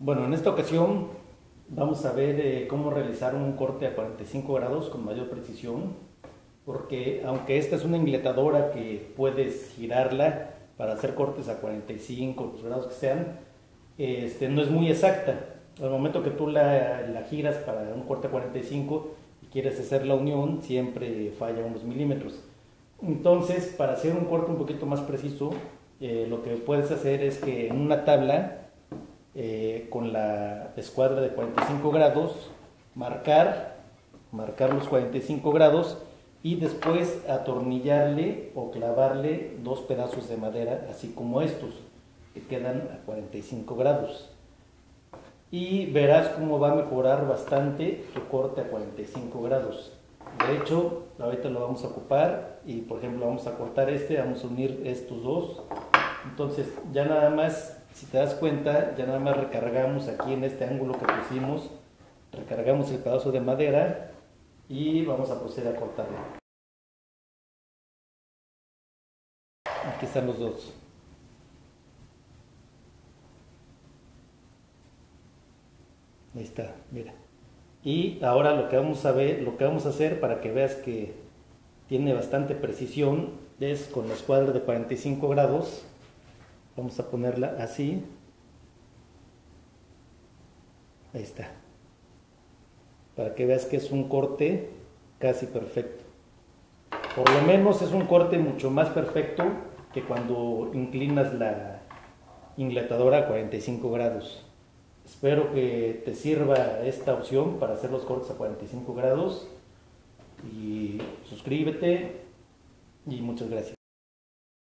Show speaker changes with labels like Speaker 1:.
Speaker 1: Bueno, en esta ocasión vamos a ver eh, cómo realizar un corte a 45 grados con mayor precisión, porque aunque esta es una ingletadora que puedes girarla para hacer cortes a 45, los grados que sean, este, no es muy exacta. Al momento que tú la, la giras para un corte a 45 y quieres hacer la unión, siempre falla unos milímetros. Entonces, para hacer un corte un poquito más preciso, eh, lo que puedes hacer es que en una tabla eh, con la escuadra de 45 grados, marcar, marcar los 45 grados y después atornillarle o clavarle dos pedazos de madera, así como estos, que quedan a 45 grados. Y verás cómo va a mejorar bastante tu corte a 45 grados. De hecho, ahorita lo vamos a ocupar y por ejemplo vamos a cortar este, vamos a unir estos dos. Entonces ya nada más si te das cuenta, ya nada más recargamos aquí en este ángulo que pusimos, recargamos el pedazo de madera y vamos a proceder a cortarlo. Aquí están los dos. Ahí está, mira. Y ahora lo que vamos a ver, lo que vamos a hacer para que veas que tiene bastante precisión es con la escuadra de 45 grados Vamos a ponerla así. Ahí está. Para que veas que es un corte casi perfecto. Por lo menos es un corte mucho más perfecto que cuando inclinas la ingletadora a 45 grados. Espero que te sirva esta opción para hacer los cortes a 45 grados y suscríbete y muchas gracias.